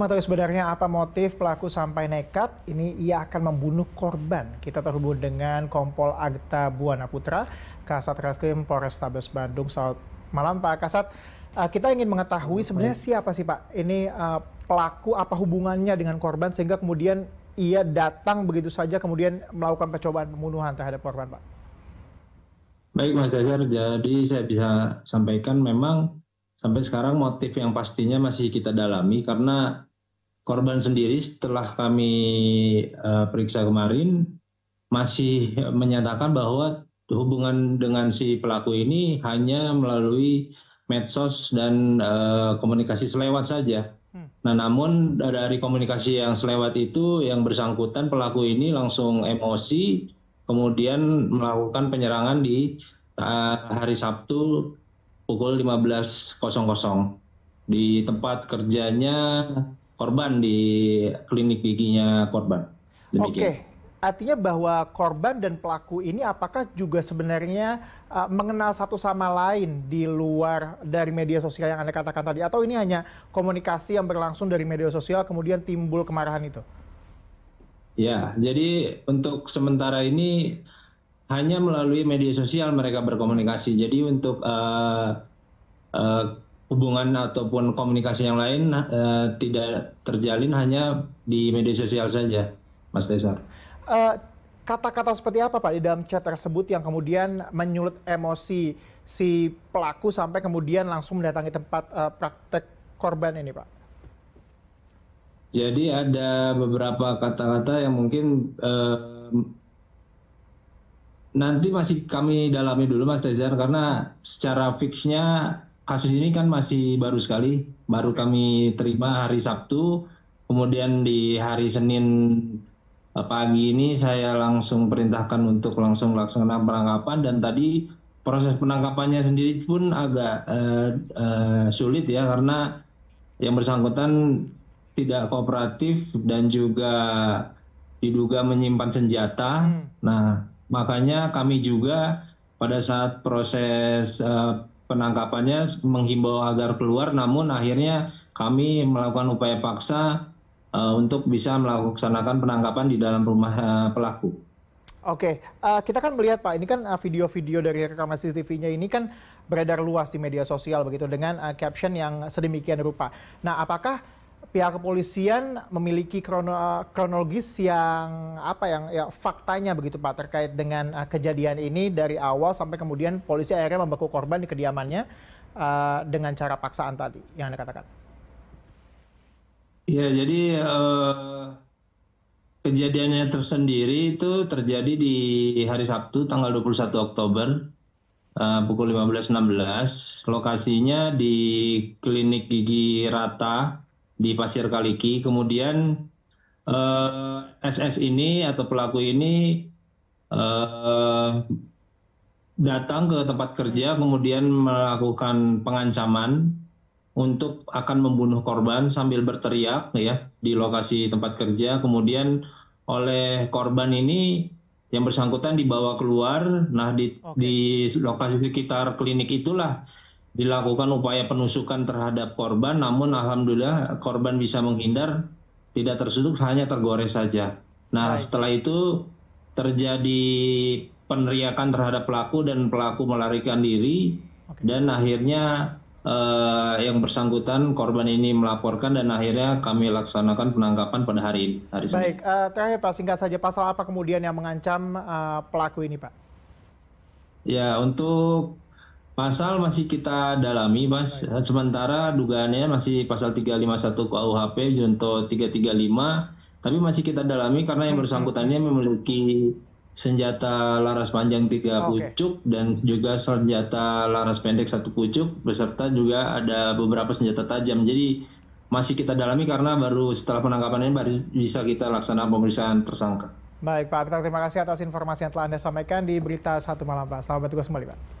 Mengetahui sebenarnya apa motif pelaku sampai nekat, ini ia akan membunuh korban. Kita terhubung dengan Kompol Agta Buana Putra, Kasat Reskrim Polrestabes Bandung. Selamat malam Pak Kasat. Uh, kita ingin mengetahui sebenarnya siapa sih Pak ini uh, pelaku, apa hubungannya dengan korban sehingga kemudian ia datang begitu saja kemudian melakukan percobaan pembunuhan terhadap korban Pak. Baik Mas Gajar, jadi saya bisa sampaikan memang sampai sekarang motif yang pastinya masih kita dalami karena korban sendiri setelah kami uh, periksa kemarin masih menyatakan bahwa hubungan dengan si pelaku ini hanya melalui medsos dan uh, komunikasi selewat saja. Hmm. Nah, namun dari komunikasi yang selewat itu, yang bersangkutan pelaku ini langsung emosi, kemudian melakukan penyerangan di uh, hari Sabtu pukul 15.00 di tempat kerjanya korban di klinik giginya korban. Oke, okay. artinya bahwa korban dan pelaku ini apakah juga sebenarnya uh, mengenal satu sama lain di luar dari media sosial yang Anda katakan tadi atau ini hanya komunikasi yang berlangsung dari media sosial kemudian timbul kemarahan itu? Ya, jadi untuk sementara ini hanya melalui media sosial mereka berkomunikasi. Jadi untuk uh, uh, hubungan ataupun komunikasi yang lain uh, tidak terjalin hanya di media sosial saja, Mas Desar. Uh, kata-kata seperti apa Pak di dalam chat tersebut yang kemudian menyulut emosi si pelaku sampai kemudian langsung mendatangi tempat uh, praktek korban ini Pak? Jadi ada beberapa kata-kata yang mungkin uh, nanti masih kami dalami dulu Mas Rezar karena secara fixnya kasus ini kan masih baru sekali baru kami terima hari Sabtu kemudian di hari Senin eh, pagi ini saya langsung perintahkan untuk langsung melaksanakan penangkapan dan tadi proses penangkapannya sendiri pun agak uh, uh, sulit ya karena yang bersangkutan tidak kooperatif dan juga diduga menyimpan senjata. Hmm. Nah, makanya kami juga pada saat proses uh, penangkapannya menghimbau agar keluar namun akhirnya kami melakukan upaya paksa uh, untuk bisa melaksanakan penangkapan di dalam rumah uh, pelaku. Oke, uh, kita kan melihat Pak, ini kan video-video dari rekaman CCTV-nya ini kan beredar luas di media sosial begitu dengan uh, caption yang sedemikian rupa. Nah, apakah pihak kepolisian memiliki krono, kronologis yang apa yang ya faktanya begitu Pak terkait dengan uh, kejadian ini dari awal sampai kemudian polisi akhirnya membaku korban di kediamannya uh, dengan cara paksaan tadi yang Anda katakan. Ya, jadi uh, kejadiannya tersendiri itu terjadi di hari Sabtu tanggal 21 Oktober uh, pukul 15.16. Lokasinya di Klinik Gigi Rata di Pasir Kaliki. Kemudian eh, SS ini atau pelaku ini eh, datang ke tempat kerja kemudian melakukan pengancaman untuk akan membunuh korban sambil berteriak ya di lokasi tempat kerja. Kemudian oleh korban ini yang bersangkutan dibawa keluar. Nah di, okay. di lokasi sekitar klinik itulah dilakukan upaya penusukan terhadap korban, namun alhamdulillah korban bisa menghindar, tidak tersutuk, hanya tergores saja. Nah, Baik. setelah itu terjadi peneriakan terhadap pelaku dan pelaku melarikan diri Oke. dan akhirnya eh, yang bersangkutan korban ini melaporkan dan akhirnya kami laksanakan penangkapan pada hari ini. Hari Baik, uh, terakhir Pak singkat saja pasal apa kemudian yang mengancam uh, pelaku ini Pak? Ya, untuk Pasal masih kita dalami, Mas. Sementara dugaannya masih pasal 351 KUHP junto 335, tapi masih kita dalami karena yang bersangkutannya memiliki senjata laras panjang tiga pucuk dan juga senjata laras pendek satu pucuk beserta juga ada beberapa senjata tajam. Jadi masih kita dalami karena baru setelah penangkapan ini baru bisa kita laksanakan pemeriksaan tersangka. Baik Pak terima kasih atas informasi yang telah Anda sampaikan di Berita Satu Malam Pak. Selamat bertugas kembali Pak.